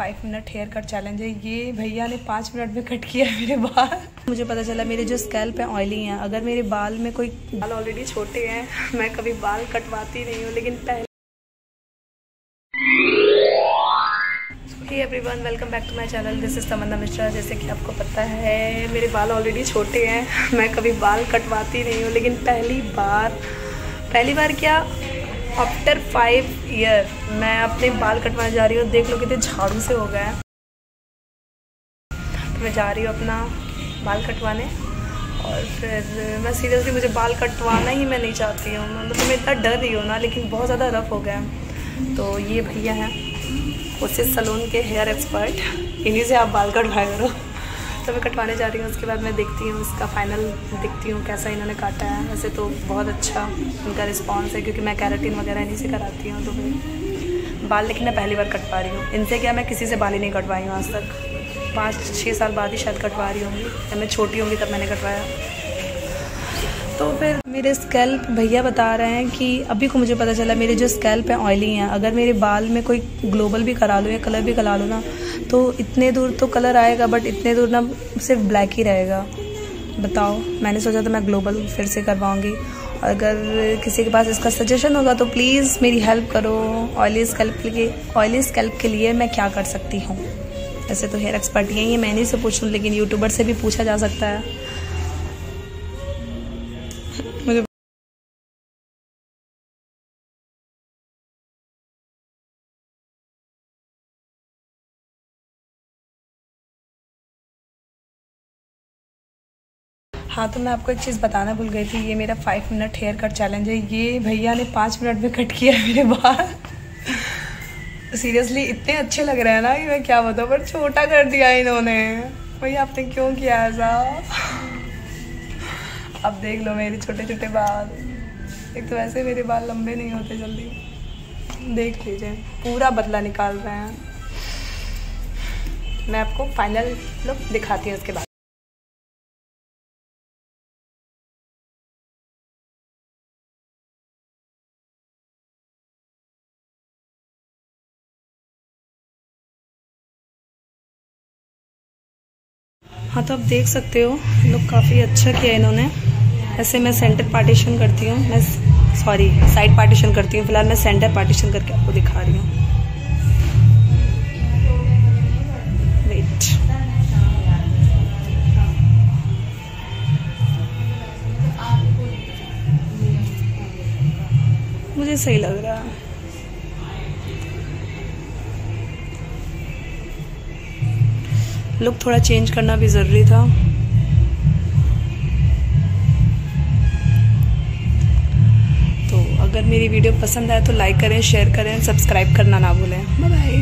Five minute hair cut challenge है। ये भैया ने पाँच मिनट में कट किया मेरे बाल। मुझे पता चला मेरे जो स्कैल्प है ऑयली हैं। अगर मेरे बाल में कोई बाल ऑलरेडी छोटे हैं, मैं कभी बाल कटवाती नहीं हूँ, लेकिन पहले everyone welcome back to my channel this is Tamanna Mishra जैसे कि आपको पता है, मेरे बाल ऑलरेडी छोटे हैं। मैं कभी बाल कटवाती नहीं हूँ, लेकिन पहली बार पहली बार क्या? आफ्टर फाइव ईयर मैं अपने बाल कटवाने जा रही हूँ। देख लो कितने झाड़ू से हो गया है। तो मैं जा रही हूँ अपना बाल कटवाने। और फिर मैं सीरियसली मुझे बाल कटवाना ही मैं नहीं चाहती हूँ। मतलब मैं इतना डर रही हूँ ना, लेकिन बहुत ज़्यादा रफ हो गया है। तो ये भैया हैं, उसी सलून के हेयर एक्सपर्ट इन्हीं से आप बाल कटवाए करो। तो मैं कटवाने जा रही हूँ, उसके बाद मैं देखती हूँ इसका फाइनल देखती हूँ कैसा इन्होंने काटा है। वैसे तो बहुत अच्छा इनका रिस्पॉन्स है, क्योंकि मैं कैरेटिन वगैरह इन्हीं से कराती हूँ तो फिर बाल लेकिन मैं पहली बार कटवा रही हूँ। इनसे क्या मैं किसी से बाल ही नहीं कटवाई हूँ आज तक। पाँच छः साल बाद ही शायद कटवा रही होंगी। जब मैं छोटी होंगी तब मैंने कटवाया। तो फिर मेरे स्कैल्प भैया बता रहे हैं कि अभी को मुझे पता चला मेरे जो स्कैल्प हैं ऑयली हैं। अगर मेरे बाल में कोई ग्लोबल भी करा लो या कलर भी करा लो ना तो इतने दूर तो कलर आएगा बट इतने दूर ना सिर्फ़ ब्लैक ही रहेगा। बताओ, मैंने सोचा था मैं ग्लोबल फिर से करवाऊँगी। अगर किसी के पास इसका सजेशन होगा तो प्लीज़ मेरी हेल्प करो। ऑयली स्कैल्प के लिए ऑयली स्कैल्प के लिए मैं क्या कर सकती हूँ? वैसे तो हेयर एक्सपर्ट यही है मैंने से पूछूँ, लेकिन यूट्यूबर से भी पूछा जा सकता है। हाँ तो मैं आपको एक चीज़ बताना भूल गई थी। ये मेरा five minute hair cut challenge है। ये भैया ने पाँच मिनट में कट किया मेरे बाल। सीरियसली इतने अच्छे लग रहे हैं ना कि मैं क्या बताऊँ, पर छोटा कर दिया इन्होंने। भैया आपने क्यों किया ऐसा? अब देख लो मेरे छोटे छोटे बाल। एक तो वैसे मेरे बाल लंबे नहीं होते जल्दी। देख लीजिए, पूरा बदला निकाल रहे हैं। मैं आपको फाइनल लुक दिखाती हूँ उसके बाद। हाँ तो आप देख सकते हो लुक काफ़ी अच्छा किया इन्होंने। ऐसे मैं सेंटर पार्टीशन करती हूँ, मैं सॉरी साइड पार्टीशन करती हूँ, फ़िलहाल मैं सेंटर पार्टीशन करके आपको दिखा रही हूँ। मुझे सही लग रहा है। लुक थोड़ा चेंज करना भी ज़रूरी था। तो अगर मेरी वीडियो पसंद आए तो लाइक करें शेयर करें सब्सक्राइब करना ना भूलें। बाय